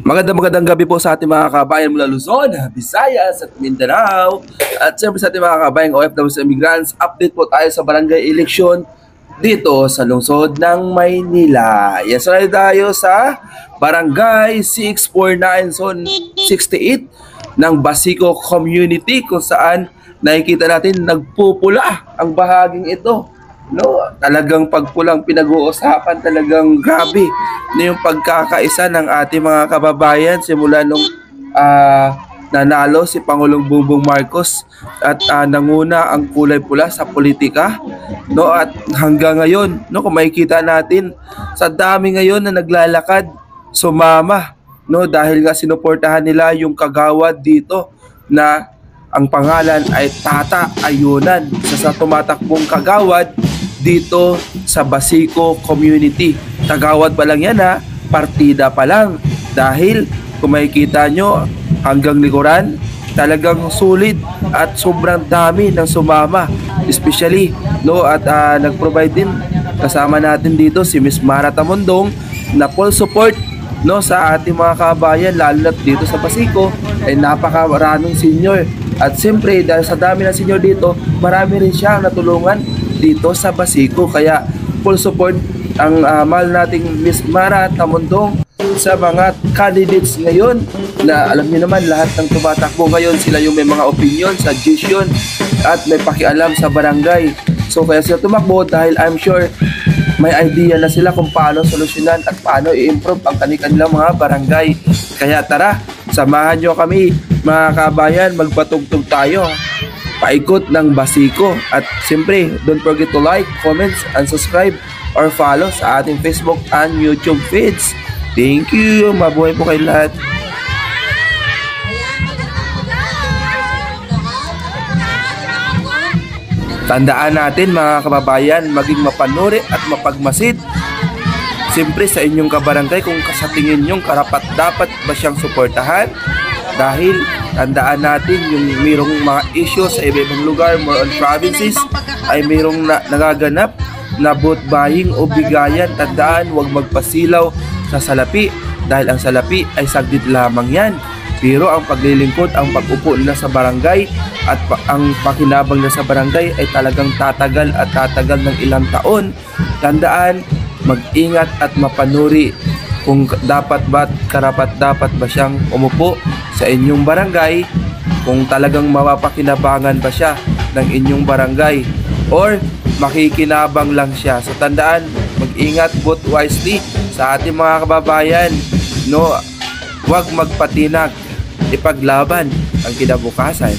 Magandang magandang gabi po sa ating mga kabayan mula Luzon, Visayas at Mindanao. At siyempre sa ating mga kabayan OFW Immigrants, update po tayo sa barangay election dito sa lungsod ng Maynila. Yes, so tayo sa barangay 649 zone 68 ng Basico Community kung saan nakikita natin nagpupula ang bahaging ito no talagang pagpulang pinag-uusapan talagang grabe na yung pagkakaisa ng ating mga kababayan simula nung uh, nanalo si Pangulong Bongbong Marcos at uh, nanguna ang kulay pula sa politika no at hanggang ngayon no kung makikita natin sa dami ngayon na naglalakad sumama no dahil nga sinuportahan nila yung kagawad dito na ang pangalan ay Tata Ayunan. Sa, sa tumatakbong kagawad dito sa Basico Community. Tagawad pa lang yan ha, partida pa lang. Dahil kung makikita nyo hanggang likuran, talagang sulit at sobrang dami ng sumama. Especially, no, at uh, nag-provide din kasama natin dito si Miss Mara Tamundong na full support no sa ating mga kabayan lalo na dito sa Basico ay napakaraming senior at siyempre dahil sa dami ng senior dito marami rin siya natulungan dito sa Basico. Kaya full support ang uh, mahal nating Miss Mara Tamundong sa mga candidates ngayon na alam niyo naman lahat ng tumatakbo ngayon sila yung may mga opinion, suggestion at may pakialam sa barangay. So kaya sila tumakbo dahil I'm sure may idea na sila kung paano solusyonan at paano i-improve ang kanilang mga barangay. Kaya tara, samahan nyo kami mga kabayan, magpatugtog tayo paikot ng Basiko. At siyempre, don't forget to like, comments, and subscribe or follow sa ating Facebook and YouTube feeds. Thank you! Mabuhay po kayo lahat! Tandaan natin mga kababayan, maging mapanuri at mapagmasid. Siyempre sa inyong kabarangay kung kasatingin nyong karapat dapat ba siyang suportahan dahil tandaan natin yung mayroong mga issues sa iba-ibang lugar, more on provinces, ay mayroong na, nagaganap na boat buying o bigayan. Tandaan, huwag magpasilaw sa salapi dahil ang salapi ay saglit lamang yan. Pero ang paglilingkod, ang pag-upo nila sa barangay at pa- ang pakinabang nila sa barangay ay talagang tatagal at tatagal ng ilang taon. Tandaan, mag-ingat at mapanuri kung dapat ba karapat dapat ba siyang umupo sa inyong barangay kung talagang mapapakinabangan ba siya ng inyong barangay or makikinabang lang siya. So tandaan, mag-ingat vote wisely sa ating mga kababayan. No, huwag magpatinag, ipaglaban ang kinabukasan.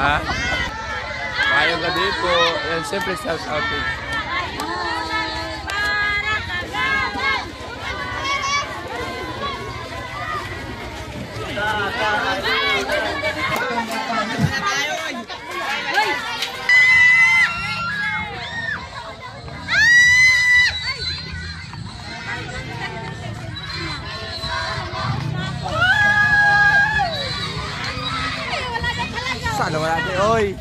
Ha? Mayong dito, yang Yan, siyempre out lograste hoy.